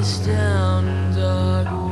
down dark